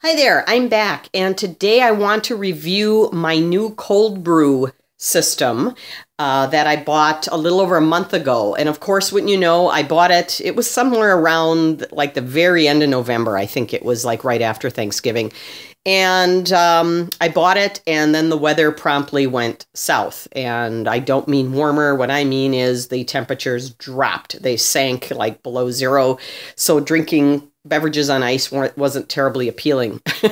Hi there, I'm back, and today I want to review my new cold brew system uh, that I bought a little over a month ago. And of course, wouldn't you know, I bought it, it was somewhere around like the very end of November. I think it was like right after Thanksgiving. And um, I bought it, and then the weather promptly went south. And I don't mean warmer. What I mean is the temperatures dropped. They sank like below zero. So drinking beverages on ice weren't wasn't terribly appealing.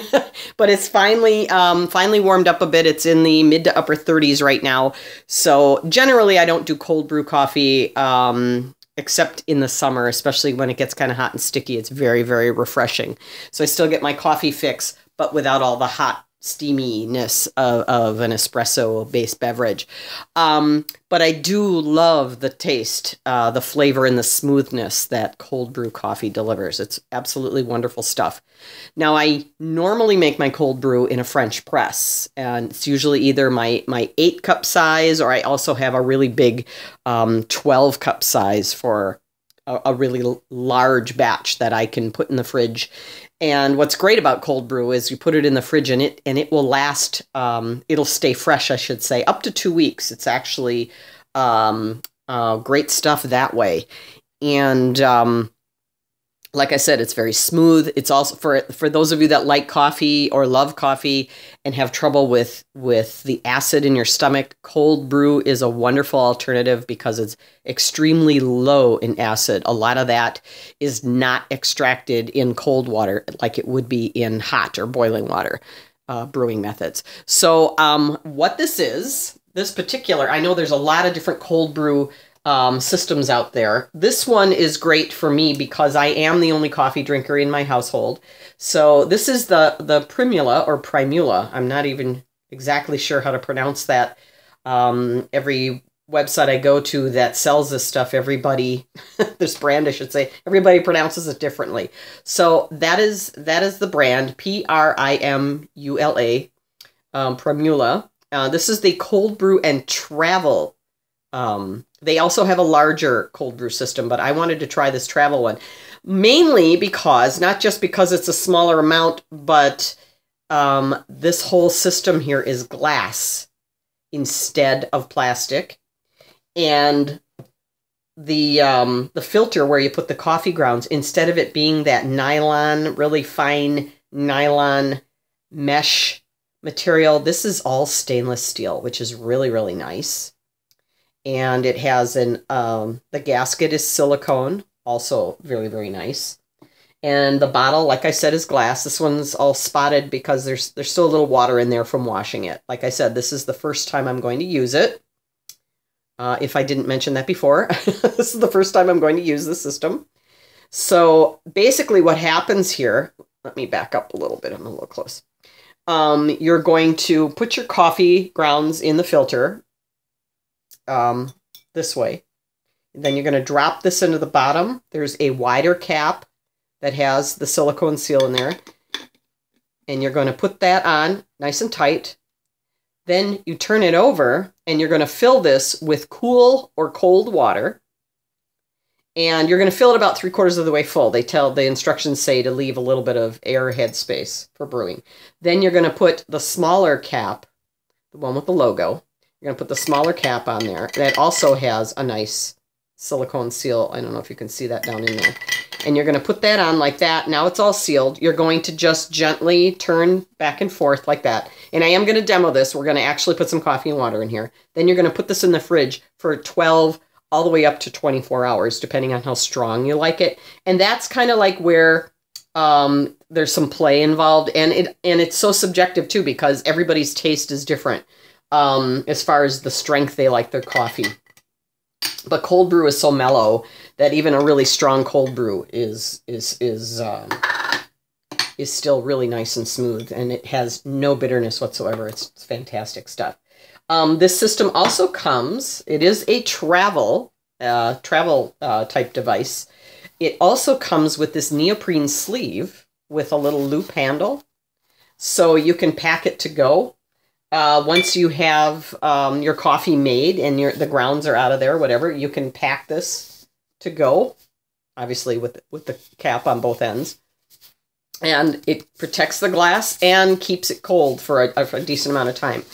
but it's finally um, finally warmed up a bit. It's in the mid to upper 30s right now. So generally, I don't do cold brew coffee. Um, except in the summer, especially when it gets kind of hot and sticky. It's very, very refreshing. So I still get my coffee fix, but without all the hot steaminess of, of an espresso based beverage. Um, but I do love the taste, uh, the flavor, and the smoothness that cold brew coffee delivers. It's absolutely wonderful stuff. Now, I normally make my cold brew in a French press, and it's usually either my, my eight cup size or I also have a really big um, 12 cup size for a, a really large batch that I can put in the fridge and what's great about cold brew is you put it in the fridge and it and it will last. Um, it'll stay fresh, I should say, up to two weeks. It's actually um, uh, great stuff that way. And um, like I said, it's very smooth. It's also for for those of you that like coffee or love coffee and have trouble with with the acid in your stomach, cold brew is a wonderful alternative because it's extremely low in acid. A lot of that is not extracted in cold water like it would be in hot or boiling water uh, brewing methods. So, um, what this is, this particular, I know there's a lot of different cold brew um, systems out there. This one is great for me because I am the only coffee drinker in my household. So this is the the Primula or Primula. I'm not even exactly sure how to pronounce that. Um, every website I go to that sells this stuff, everybody, this brand I should say, everybody pronounces it differently. So that is that is the brand P R I M U L A, um, Primula. Uh, this is the cold brew and travel um, they also have a larger cold brew system, but I wanted to try this travel one mainly because, not just because it's a smaller amount, but um, this whole system here is glass instead of plastic. And the um, the filter where you put the coffee grounds, instead of it being that nylon, really fine nylon mesh material, this is all stainless steel, which is really, really nice and it has an um, the gasket is silicone, also very very nice. And the bottle, like I said, is glass. This one's all spotted because there's there's still a little water in there from washing it. Like I said, this is the first time I'm going to use it. Uh, if I didn't mention that before, this is the first time I'm going to use the system. So basically, what happens here? Let me back up a little bit. I'm a little close. Um, you're going to put your coffee grounds in the filter um, this way. Then you're going to drop this into the bottom. There's a wider cap that has the silicone seal in there. And you're going to put that on nice and tight. Then you turn it over and you're going to fill this with cool or cold water. And you're going to fill it about three quarters of the way full. They tell the instructions say to leave a little bit of air head space for brewing. Then you're going to put the smaller cap, the one with the logo, you're going to put the smaller cap on there. That also has a nice silicone seal. I don't know if you can see that down in there. And you're going to put that on like that. Now it's all sealed. You're going to just gently turn back and forth like that. And I am going to demo this. We're going to actually put some coffee and water in here. Then you're going to put this in the fridge for 12 all the way up to 24 hours, depending on how strong you like it. And that's kind of like where um, there's some play involved. And, it, and it's so subjective, too, because everybody's taste is different um, as far as the strength they like their coffee. But cold brew is so mellow that even a really strong cold brew is is is um, is still really nice and smooth, and it has no bitterness whatsoever. It's, it's fantastic stuff. Um, this system also comes. It is a travel uh, travel uh, type device. It also comes with this neoprene sleeve with a little loop handle, so you can pack it to go uh, once you have um, your coffee made and your the grounds are out of there, whatever, you can pack this to go. Obviously, with with the cap on both ends. and it protects the glass and keeps it cold for a, a decent amount of time.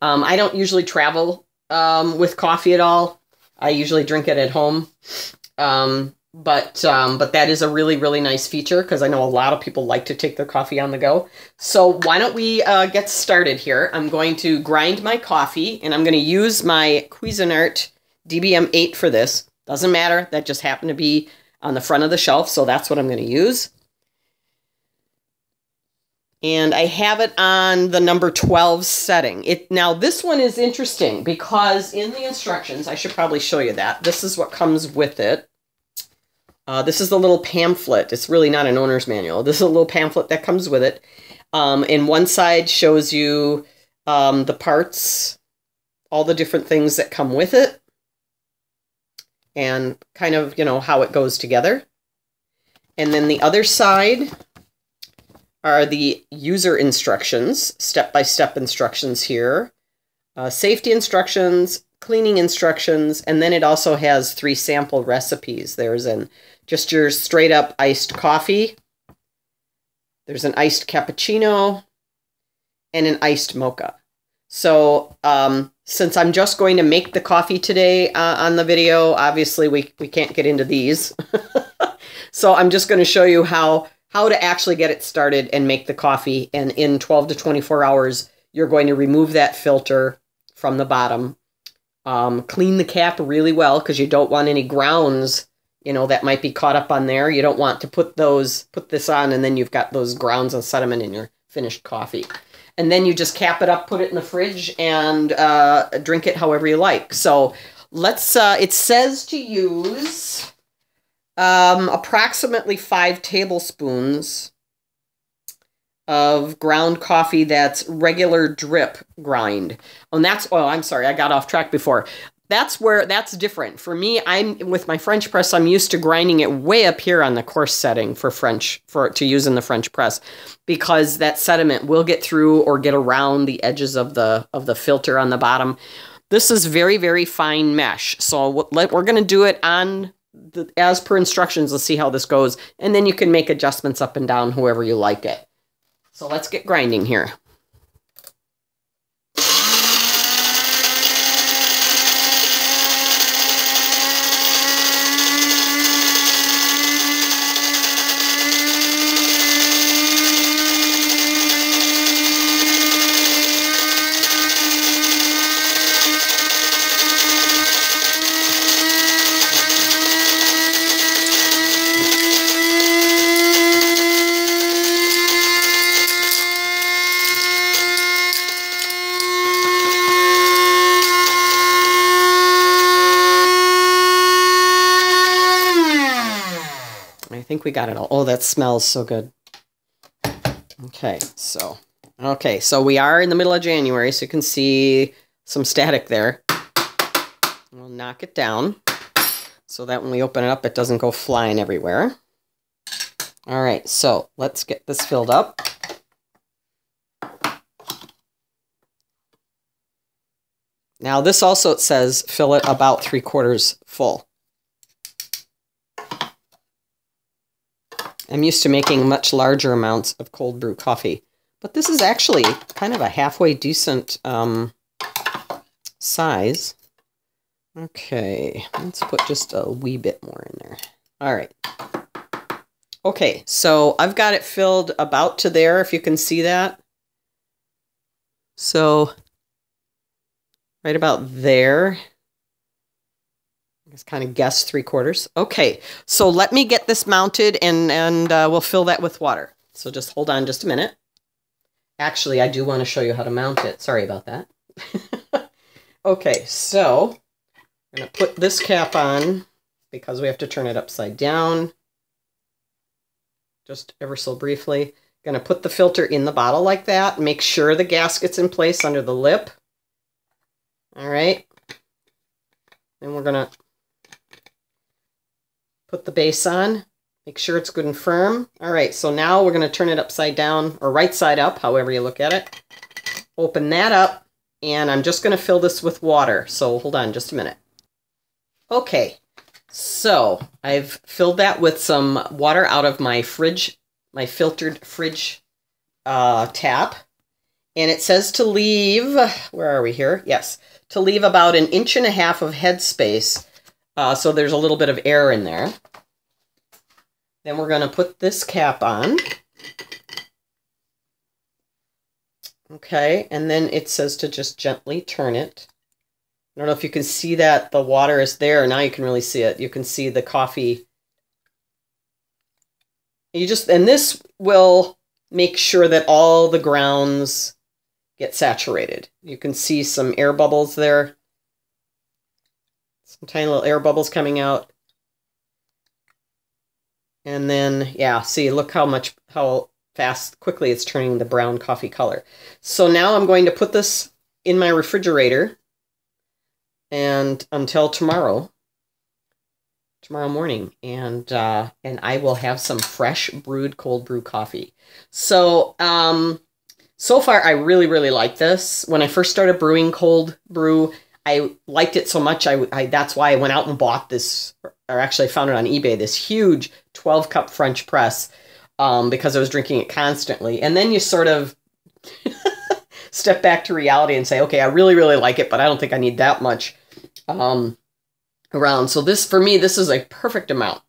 Um, I don't usually travel um, with coffee at all. I usually drink it at home. Um, but um, but that is a really really nice feature because I know a lot of people like to take their coffee on the go. So why don't we uh, get started here? I'm going to grind my coffee and I'm going to use my Cuisinart DBM 8 for this. Doesn't matter. That just happened to be on the front of the shelf, so that's what I'm going to use. And I have it on the number 12 setting. It Now, this one is interesting because in the instructions, I should probably show you that. This is what comes with it. Uh, this is the little pamphlet. It's really not an owner's manual. This is a little pamphlet that comes with it. Um, and one side shows you um, the parts, all the different things that come with it, and kind of, you know, how it goes together. And then the other side are the user instructions, step-by-step -step instructions here, uh, safety instructions, cleaning instructions, and then it also has three sample recipes. There's an just your straight up iced coffee. There's an iced cappuccino and an iced mocha. So um, since I'm just going to make the coffee today uh, on the video, obviously we, we can't get into these. so I'm just going to show you how, how to actually get it started and make the coffee. And in 12 to 24 hours, you're going to remove that filter from the bottom. Um, clean the cap really well because you don't want any grounds you know, that might be caught up on there. You don't want to put those, put this on, and then you've got those grounds of sediment in your finished coffee. And then you just cap it up, put it in the fridge, and uh, drink it however you like. So let's, uh, it says to use um, approximately five tablespoons of ground coffee that's regular drip grind. Oh, and that's, oh, I'm sorry, I got off track before. That's where that's different. For me i'm with my french press i'm used to grinding it way up here on the coarse setting for french for to use in the french press because that sediment will get through or get around the edges of the of the filter on the bottom. This is very very fine mesh. So we're going to do it on the, as per instructions let's see how this goes. And then you can make adjustments up and down however you like it so let's get grinding here think we got it all. Oh, that smells so good. Okay, so, okay, so we are in the middle of January, so you can see some static there. We'll knock it down so that when we open it up, it doesn't go flying everywhere. All right, so let's get this filled up. Now this also says fill it about three quarters full. I'm used to making much larger amounts of cold brew coffee. But this is actually kind of a halfway decent um, size. Okay, let's put just a wee bit more in there. All right. Okay, so I've got it filled about to there, if you can see that. So, right about there. Guess kind of guess three quarters. Okay, so let me get this mounted and, and uh, we'll fill that with water. So just hold on just a minute. Actually, I do want to show you how to mount it. Sorry about that. okay, so I'm going to put this cap on because we have to turn it upside down. Just ever so briefly. Going to put the filter in the bottle like that. Make sure the gasket's in place under the lip. All right. And we're going to Put the base on. Make sure it's good and firm. All right, so now we're going to turn it upside down, or right side up, however you look at it. Open that up, and I'm just going to fill this with water. So hold on just a minute. Okay, so I've filled that with some water out of my fridge, my filtered fridge uh, tap. And it says to leave, where are we here? Yes, to leave about an inch and a half of headspace. Uh, so there's a little bit of air in there. Then we're going to put this cap on. Okay, and then it says to just gently turn it. I don't know if you can see that the water is there. Now you can really see it. You can see the coffee. You just, and this will make sure that all the grounds get saturated. You can see some air bubbles there. Some tiny little air bubbles coming out. And then, yeah, see, look how much, how fast, quickly it's turning the brown coffee color. So now I'm going to put this in my refrigerator and until tomorrow, tomorrow morning, and uh, and I will have some fresh brewed cold brew coffee. So um, so far I really really like this. When I first started brewing cold brew, I liked it so much. I, I that's why I went out and bought this, or actually I found it on eBay. This huge twelve cup French press um, because I was drinking it constantly. And then you sort of step back to reality and say, okay, I really, really like it, but I don't think I need that much um, around. So this, for me, this is a perfect amount.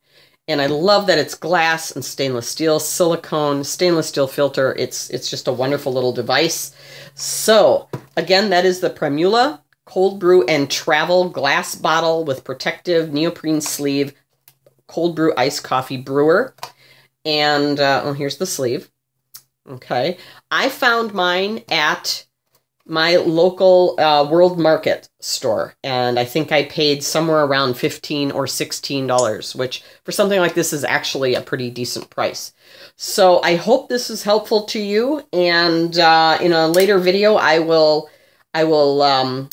And I love that it's glass and stainless steel, silicone, stainless steel filter. It's it's just a wonderful little device. So again, that is the Primula cold brew and travel glass bottle with protective neoprene sleeve cold brew iced coffee brewer. And, uh, oh, here's the sleeve. Okay. I found mine at my local uh, World Market store, and I think I paid somewhere around 15 or $16, which for something like this is actually a pretty decent price. So I hope this is helpful to you, and uh, in a later video, I will, I will, um,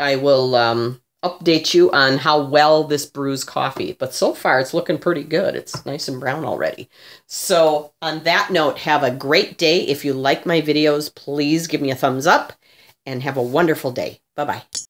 I will um, update you on how well this brews coffee. But so far, it's looking pretty good. It's nice and brown already. So on that note, have a great day. If you like my videos, please give me a thumbs up and have a wonderful day. Bye-bye.